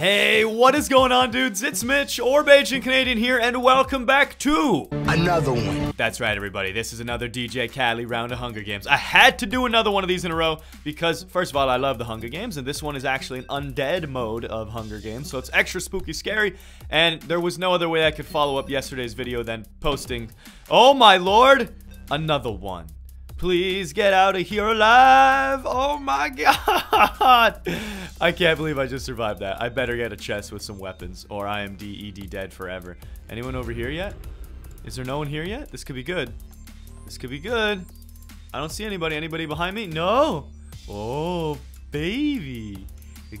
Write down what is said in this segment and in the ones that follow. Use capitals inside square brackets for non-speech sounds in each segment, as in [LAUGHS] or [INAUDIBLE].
Hey, what is going on, dudes? It's Mitch, or Bajan Canadian here, and welcome back to Another one. That's right, everybody. This is another DJ Khaled round of Hunger Games. I had to do another one of these in a row because, first of all, I love the Hunger Games, and this one is actually an undead mode of Hunger Games, so it's extra spooky scary, and there was no other way I could follow up yesterday's video than posting, oh my lord, another one. Please get out of here alive. Oh my god. I can't believe I just survived that. I better get a chest with some weapons or I am DED dead forever. Anyone over here yet? Is there no one here yet? This could be good. This could be good. I don't see anybody. Anybody behind me? No. Oh, baby.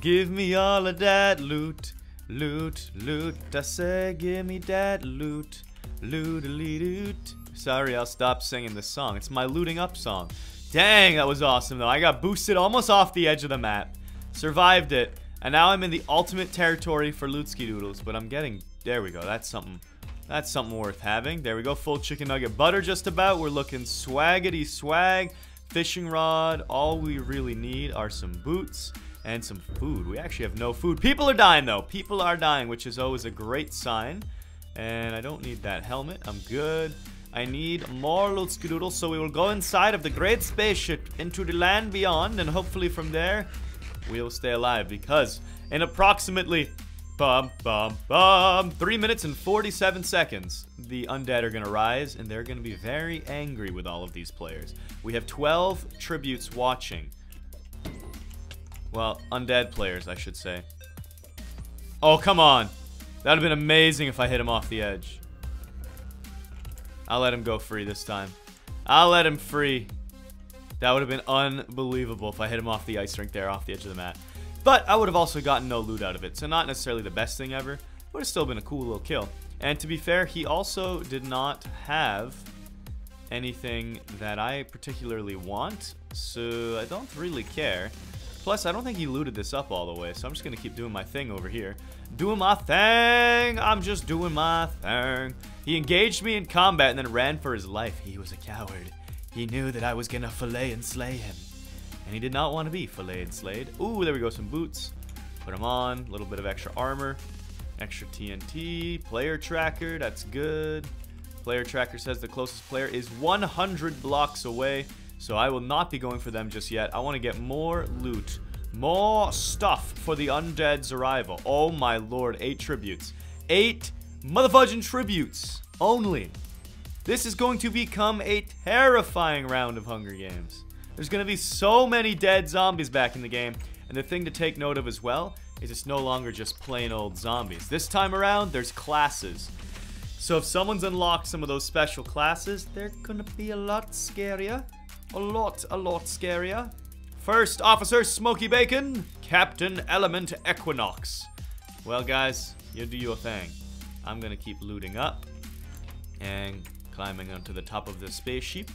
Give me all of that loot. Loot, loot. I say give me that loot. Loot, loot, loot. Sorry, I'll stop singing this song. It's my looting up song. Dang, that was awesome, though. I got boosted almost off the edge of the map. Survived it. And now I'm in the ultimate territory for Lootski Doodles. But I'm getting... There we go. That's something... That's something worth having. There we go. Full chicken nugget butter just about. We're looking swaggity swag. Fishing rod. All we really need are some boots and some food. We actually have no food. People are dying, though. People are dying, which is always a great sign. And I don't need that helmet. I'm good. I need more Lootskadoodles, so we will go inside of the great spaceship into the land beyond, and hopefully from there, we'll stay alive, because in approximately, bum, bum, bum, 3 minutes and 47 seconds, the undead are going to rise, and they're going to be very angry with all of these players. We have 12 tributes watching. Well, undead players, I should say. Oh, come on. That would have been amazing if I hit him off the edge. I'll let him go free this time. I'll let him free. That would have been unbelievable if I hit him off the ice rink there, off the edge of the mat. But I would have also gotten no loot out of it, so not necessarily the best thing ever. Would have still been a cool little kill. And to be fair, he also did not have anything that I particularly want, so I don't really care. Plus, I don't think he looted this up all the way, so I'm just to keep doing my thing over here. Doing my thing! I'm just doing my thing. He engaged me in combat and then ran for his life. He was a coward. He knew that I was to fillet and slay him. And he did not want to be fillet and slayed. Ooh, there we go, some boots. Put them on. A little bit of extra armor. Extra TNT. Player tracker, that's good. Player tracker says the closest player is 100 blocks away. So I will not be going for them just yet. I want to get more loot. More stuff for the undead's arrival. Oh my lord, eight tributes. Eight motherfudging tributes only. This is going to become a terrifying round of Hunger Games. There's going to be so many dead zombies back in the game. And the thing to take note of as well is it's no longer just plain old zombies. This time around, there's classes. So if someone's unlocked some of those special classes, they're going to be a lot scarier. A lot, a lot scarier. First Officer Smoky Bacon, Captain Element Equinox. Well, guys, you do your thing. I'm gonna keep looting up and climbing onto the top of the spaceship.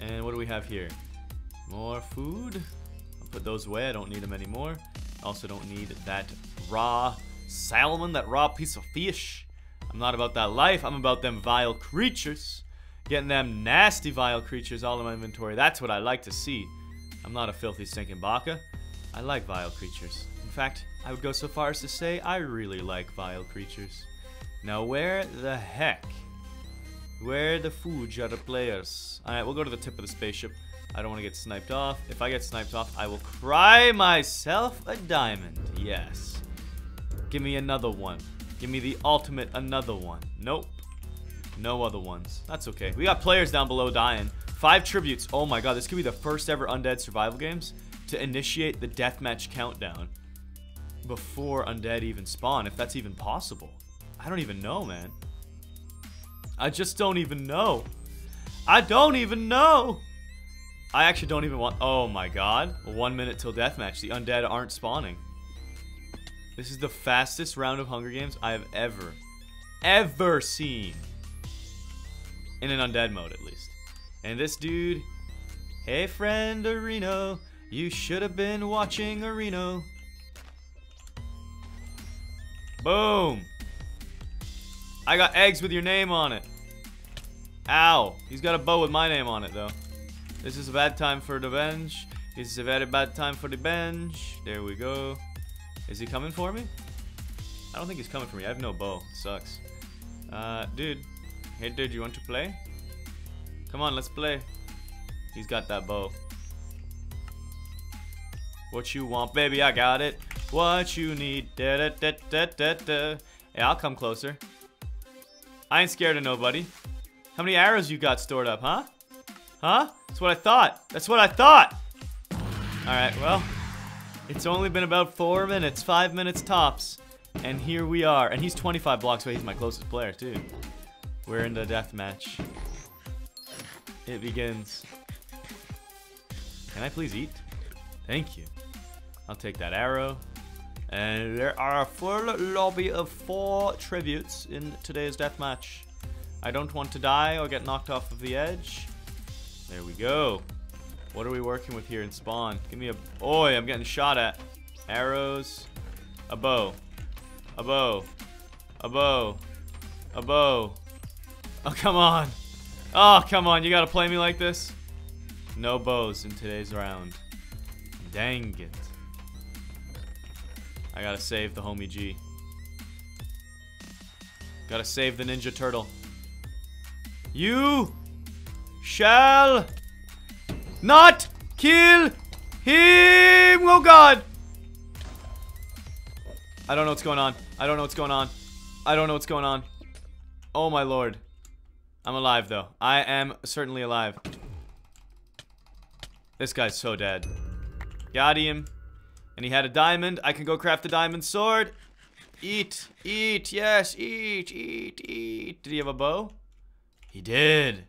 And what do we have here? More food. I'll put those away. I don't need them anymore. Also, don't need that raw salmon, that raw piece of fish. I'm not about that life. I'm about them vile creatures. Getting them nasty vile creatures all in my inventory. That's what I like to see. I'm not a filthy stinking baka. I like vile creatures. In fact, I would go so far as to say I really like vile creatures. Now where the heck? Where the fooge are the players? Alright, we'll go to the tip of the spaceship. I don't want to get sniped off. If I get sniped off, I will cry myself a diamond. Yes. Give me another one. Give me the ultimate another one. Nope. No other ones. That's okay. We got players down below dying. Five tributes. Oh my god, this could be the first ever Undead survival games to initiate the deathmatch countdown before Undead even spawn, if that's even possible. I don't even know, man. I just don't even know. I don't even know. I actually don't even want... Oh my god. One minute till deathmatch. The Undead aren't spawning. This is the fastest round of Hunger Games I have ever, ever seen. In an undead mode, at least. And this dude, hey friend Areno, you should have been watching Areno. Boom. I got eggs with your name on it. Ow. He's got a bow with my name on it, though. This is a bad time for the bench. This is a very bad time for the bench. There we go. Is he coming for me? I don't think he's coming for me. I have no bow. Sucks. Uh, dude. Hey, dude, you want to play? Come on, let's play. He's got that bow. What you want, baby? I got it. What you need? Da da da da da da. Hey, I'll come closer. I ain't scared of nobody. How many arrows you got stored up, huh? Huh? That's what I thought. That's what I thought. Alright, well, it's only been about four minutes, five minutes tops. And here we are. And he's 25 blocks away. He's my closest player, too. We're in the death match. It begins. Can I please eat? Thank you. I'll take that arrow. And there are a full lobby of four tributes in today's deathmatch. I don't want to die or get knocked off of the edge. There we go. What are we working with here in spawn? Give me a... Oi, I'm getting shot at. Arrows. A bow. A bow. A bow. A bow. Oh, come on. Oh, come on. You gotta play me like this? No bows in today's round. Dang it. I gotta save the homie G. Gotta save the Ninja Turtle. You shall not kill him! Oh god! I don't know what's going on. I don't know what's going on. I don't know what's going on. Oh my lord. I'm alive though. I am certainly alive. This guy's so dead. Got him. And he had a diamond. I can go craft a diamond sword. Eat. Eat. Yes. Eat. Eat. Eat. Did he have a bow? He did.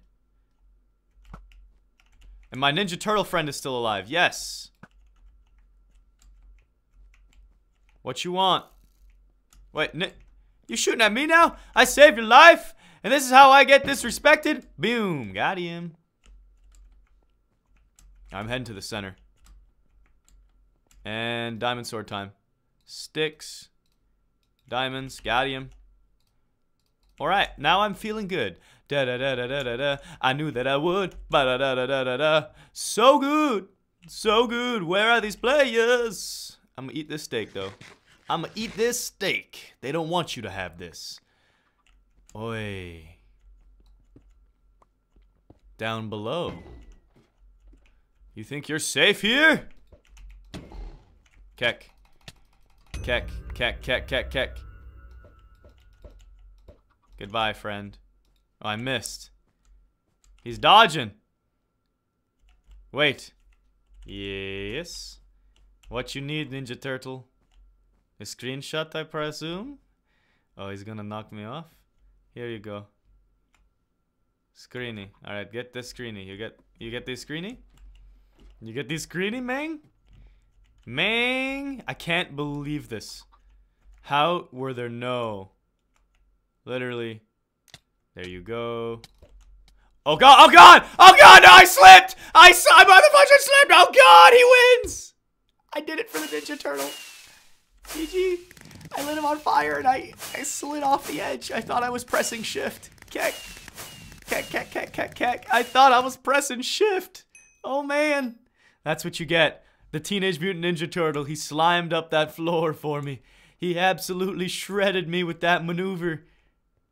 And my Ninja Turtle friend is still alive. Yes. What you want? Wait, you shooting at me now? I saved your life, and this is how I get disrespected? Boom, got him. I'm heading to the center. And diamond sword time. Sticks. Diamonds, got him. Alright, now I'm feeling good. Da da da da da da da. I knew that I would. Ba da da da da da da. So good. So good. Where are these players? I'm gonna eat this steak though. I'm gonna eat this steak. They don't want you to have this. Oi. Down below. You think you're safe here? Keck. Keck, keck, keck, keck, keck. Goodbye, friend. Oh, I missed. He's dodging. Wait. Yes. What you need, Ninja Turtle? A screenshot, I presume? Oh, he's gonna knock me off? Here you go. Screeny. Alright, get this screeny. You get you get this screeny? You get this screeny, Mang? Mang! I can't believe this. How were there no? Literally there you go. Oh god! Oh god! Oh god! No, I slipped! I, saw I motherfucker slipped! Oh god! He wins! I did it for the Ninja Turtle. GG. I lit him on fire and I, I slid off the edge. I thought I was pressing shift. Keck. Keck, keck, keck, keck, keck. I thought I was pressing shift. Oh man. That's what you get. The Teenage Mutant Ninja Turtle. He slimed up that floor for me. He absolutely shredded me with that maneuver.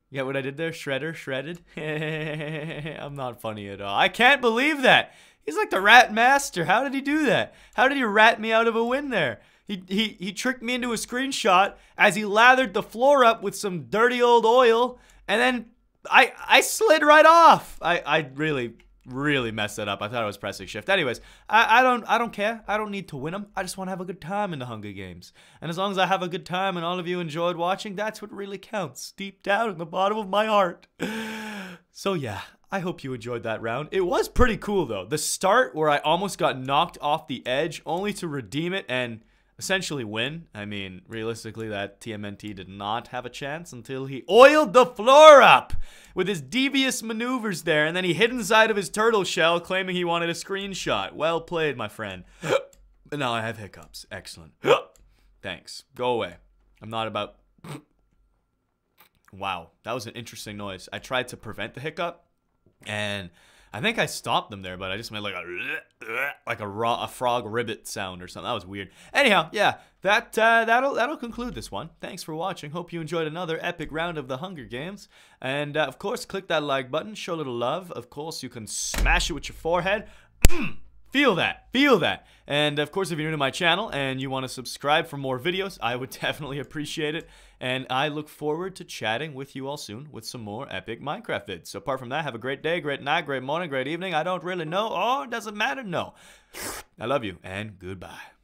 You get what I did there? Shredder, shredded. [LAUGHS] I'm not funny at all. I can't believe that. He's like the rat master. How did he do that? How did he rat me out of a win there? He, he, he tricked me into a screenshot as he lathered the floor up with some dirty old oil, and then I I slid right off. I, I really really messed that up. I thought I was pressing shift. Anyways, I, I don't I don't care. I don't need to win them. I just want to have a good time in the Hunger Games. And as long as I have a good time and all of you enjoyed watching, that's what really counts. Deep down in the bottom of my heart. [SIGHS] So yeah, I hope you enjoyed that round. It was pretty cool though. The start where I almost got knocked off the edge only to redeem it and essentially win. I mean, realistically, that TMNT did not have a chance until he oiled the floor up with his devious maneuvers there, and then he hid inside of his turtle shell, claiming he wanted a screenshot. Well played, my friend. [GASPS] now I have hiccups. Excellent. [GASPS] Thanks. Go away. I'm not about... [SNIFFS] wow, that was an interesting noise. I tried to prevent the hiccup, and I think I stopped them there, but I just made like a [LAUGHS] like a raw a frog ribbit sound or something. That was weird. Anyhow, yeah, that uh, that'll that'll conclude this one. Thanks for watching. Hope you enjoyed another epic round of the Hunger Games. And uh, of course, click that like button. Show a little love. Of course, you can smash it with your forehead. [CLEARS THROAT] Feel that. Feel that. And of course, if you're new to my channel and you want to subscribe for more videos, I would [LAUGHS] definitely appreciate it. And I look forward to chatting with you all soon with some more epic Minecraft vids. So apart from that, have a great day, great night, great morning, great evening. I don't really know. Oh, doesn't matter. No. I love you and goodbye.